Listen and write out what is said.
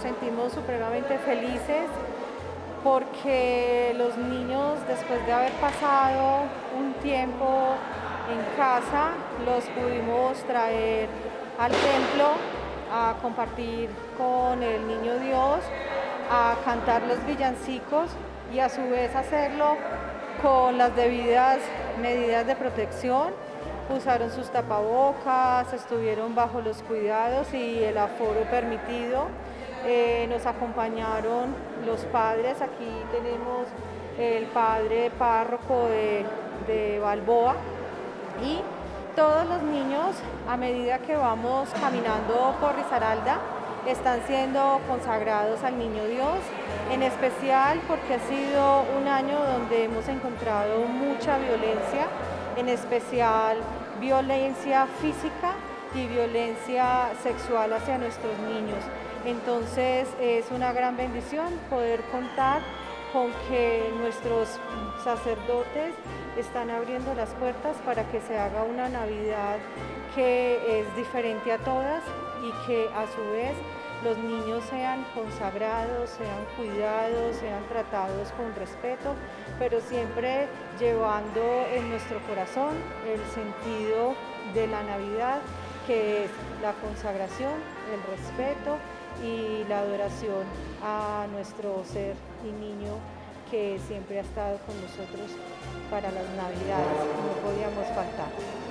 sentimos supremamente felices porque los niños después de haber pasado un tiempo en casa, los pudimos traer al templo a compartir con el niño Dios, a cantar los villancicos y a su vez hacerlo con las debidas medidas de protección. Usaron sus tapabocas, estuvieron bajo los cuidados y el aforo permitido. Eh, nos acompañaron los padres, aquí tenemos el padre párroco de, de Balboa. Y todos los niños a medida que vamos caminando por Risaralda están siendo consagrados al Niño Dios, en especial porque ha sido un año donde hemos encontrado mucha violencia, en especial violencia física y violencia sexual hacia nuestros niños. Entonces es una gran bendición poder contar con que nuestros sacerdotes están abriendo las puertas para que se haga una Navidad que es diferente a todas y que a su vez los niños sean consagrados, sean cuidados, sean tratados con respeto, pero siempre llevando en nuestro corazón el sentido de la Navidad, que es la consagración, el respeto y la adoración a nuestro ser y niño que siempre ha estado con nosotros para las Navidades, no podíamos faltar.